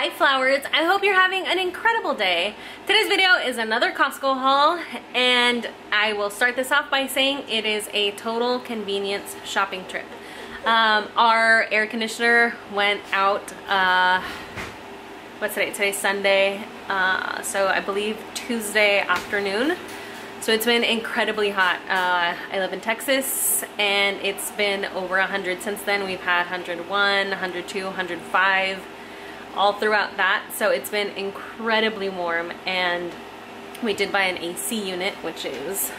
Hi flowers, I hope you're having an incredible day. Today's video is another Costco haul and I will start this off by saying it is a total convenience shopping trip. Um, our air conditioner went out, uh, what's today? Today's Sunday, uh, so I believe Tuesday afternoon. So it's been incredibly hot. Uh, I live in Texas and it's been over 100 since then. We've had 101, 102, 105 all throughout that. So it's been incredibly warm and we did buy an AC unit, which is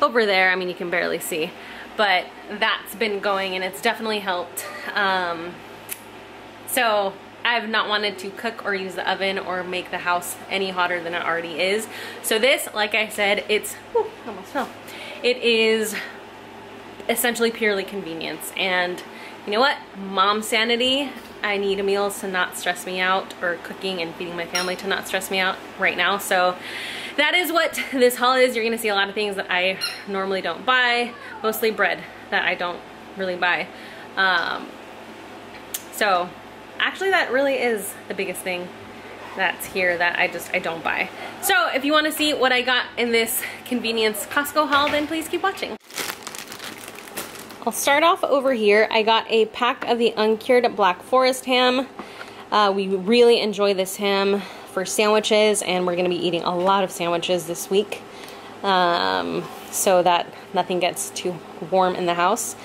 over there. I mean, you can barely see, but that's been going and it's definitely helped. Um, so I've not wanted to cook or use the oven or make the house any hotter than it already is. So this, like I said, it's, whew, almost fell. It is essentially purely convenience. And you know what? Mom sanity I need a meals to not stress me out or cooking and feeding my family to not stress me out right now. So that is what this haul is. You're gonna see a lot of things that I normally don't buy, mostly bread that I don't really buy. Um, so actually that really is the biggest thing that's here that I just, I don't buy. So if you wanna see what I got in this convenience Costco haul, then please keep watching. I'll start off over here. I got a pack of the uncured Black Forest ham. Uh, we really enjoy this ham for sandwiches and we're gonna be eating a lot of sandwiches this week um, so that nothing gets too warm in the house.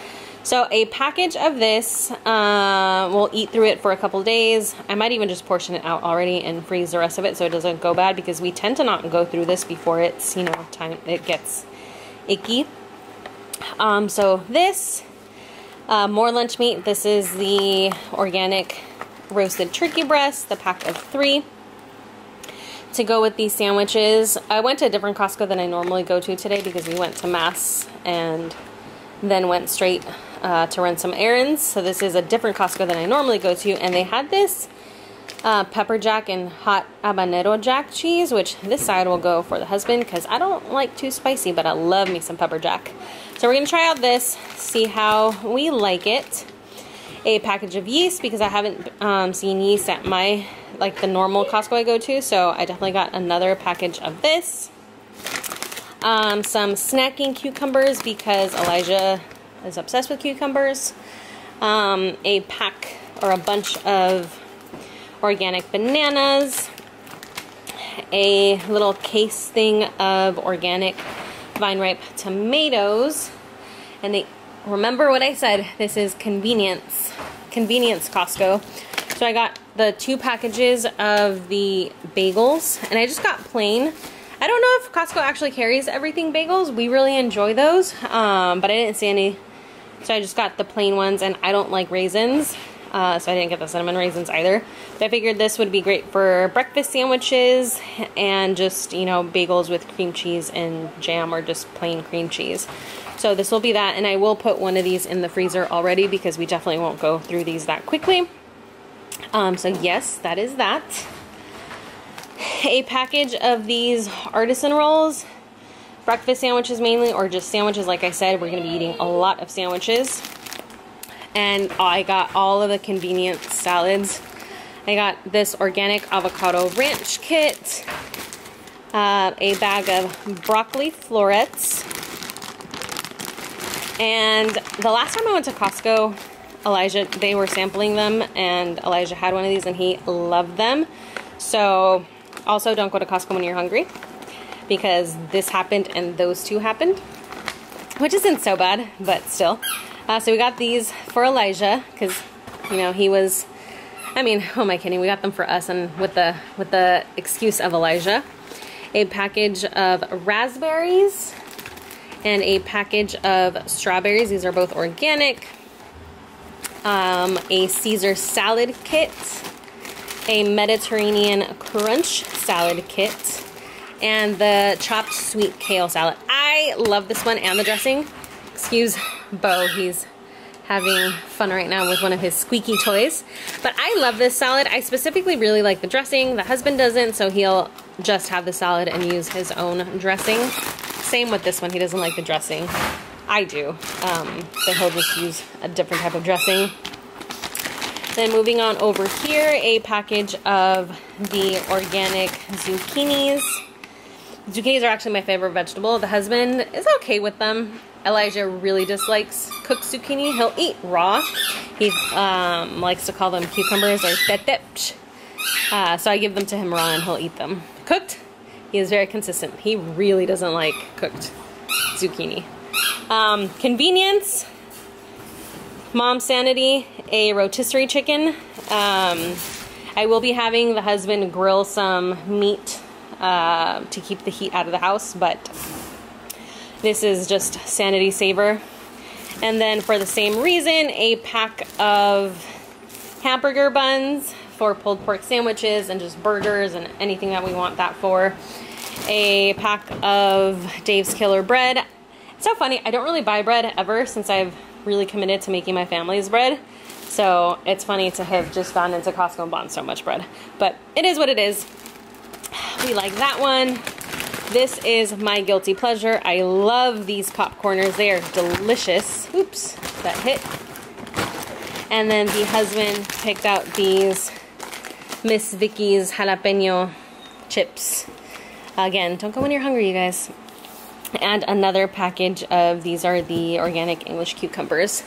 So a package of this, uh, we'll eat through it for a couple days. I might even just portion it out already and freeze the rest of it so it doesn't go bad because we tend to not go through this before it's, you know, time it gets icky. Um, so this, uh, more lunch meat. This is the organic roasted turkey breast, the pack of three. To go with these sandwiches, I went to a different Costco than I normally go to today because we went to Mass and then went straight uh, to run some errands. So this is a different Costco than I normally go to, and they had this uh, pepper jack and hot habanero jack cheese, which this side will go for the husband because I don't like too spicy, but I love me some pepper jack. So we're gonna try out this, see how we like it. A package of yeast because I haven't um, seen yeast at my, like the normal Costco I go to, so I definitely got another package of this. Um, some snacking cucumbers because Elijah is obsessed with cucumbers. Um, a pack or a bunch of organic bananas, a little case thing of organic vine ripe tomatoes, and they remember what I said, this is convenience, convenience Costco. So I got the two packages of the bagels, and I just got plain. I don't know if Costco actually carries everything bagels. We really enjoy those, um, but I didn't see any. So I just got the plain ones, and I don't like raisins uh, so I didn't get the cinnamon raisins either. But I figured this would be great for breakfast sandwiches and just, you know, bagels with cream cheese and jam or just plain cream cheese. So this will be that, and I will put one of these in the freezer already because we definitely won't go through these that quickly. Um, so yes, that is that. A package of these artisan rolls, breakfast sandwiches mainly, or just sandwiches like I said. We're going to be eating a lot of sandwiches and I got all of the convenient salads. I got this organic avocado ranch kit, uh, a bag of broccoli florets, and the last time I went to Costco, Elijah, they were sampling them, and Elijah had one of these and he loved them. So, also don't go to Costco when you're hungry because this happened and those two happened, which isn't so bad, but still. Uh, so we got these for Elijah because, you know, he was, I mean, am I kidding? We got them for us and with the, with the excuse of Elijah. A package of raspberries and a package of strawberries. These are both organic. Um, a Caesar salad kit, a Mediterranean crunch salad kit, and the chopped sweet kale salad. I love this one and the dressing. Excuse Bo, he's having fun right now with one of his squeaky toys. But I love this salad. I specifically really like the dressing. The husband doesn't, so he'll just have the salad and use his own dressing. Same with this one, he doesn't like the dressing. I do, um, but he'll just use a different type of dressing. Then moving on over here, a package of the organic zucchinis. Zucchinis are actually my favorite vegetable. The husband is okay with them. Elijah really dislikes cooked zucchini. He'll eat raw. He um, likes to call them cucumbers or tetep. Uh, so I give them to him raw and he'll eat them. Cooked, he is very consistent. He really doesn't like cooked zucchini. Um, convenience, Mom Sanity, a rotisserie chicken. Um, I will be having the husband grill some meat uh, to keep the heat out of the house, but this is just Sanity Saver. And then for the same reason, a pack of hamburger buns for pulled pork sandwiches and just burgers and anything that we want that for. A pack of Dave's Killer bread. It's so funny, I don't really buy bread ever since I've really committed to making my family's bread. So it's funny to have just gone into Costco and bought so much bread. But it is what it is. We like that one. This is my guilty pleasure. I love these popcorners. They are delicious. Oops, that hit. And then the husband picked out these Miss Vickie's jalapeno chips. Again, don't go when you're hungry, you guys. And another package of these are the organic English cucumbers.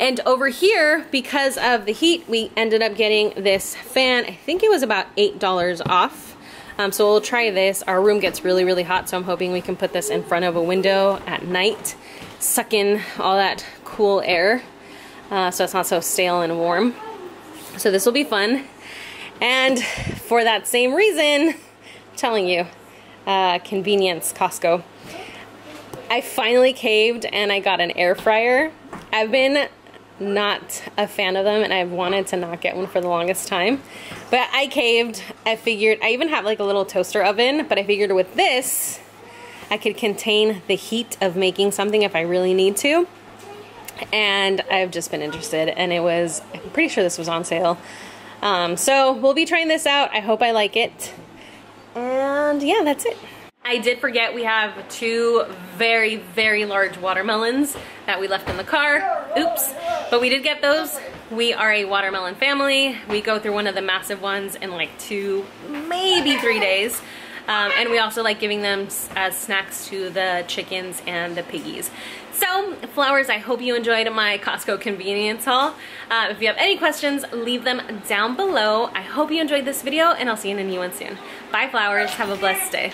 And over here, because of the heat, we ended up getting this fan. I think it was about $8 off um, so we'll try this. Our room gets really, really hot, so I'm hoping we can put this in front of a window at night, suck in all that cool air uh, so it's not so stale and warm. So this will be fun. And for that same reason, I'm telling you, uh, convenience, Costco. I finally caved and I got an air fryer. I've been not a fan of them and I've wanted to not get one for the longest time. But I caved. I figured, I even have like a little toaster oven, but I figured with this, I could contain the heat of making something if I really need to. And I've just been interested and it was, I'm pretty sure this was on sale. Um, so we'll be trying this out. I hope I like it. And yeah, that's it. I did forget we have two very, very large watermelons that we left in the car. Oops. But we did get those. We are a watermelon family. We go through one of the massive ones in like two, maybe three days. Um, and we also like giving them as snacks to the chickens and the piggies. So, flowers, I hope you enjoyed my Costco convenience haul. Uh, if you have any questions, leave them down below. I hope you enjoyed this video, and I'll see you in a new one soon. Bye, flowers. Have a blessed day.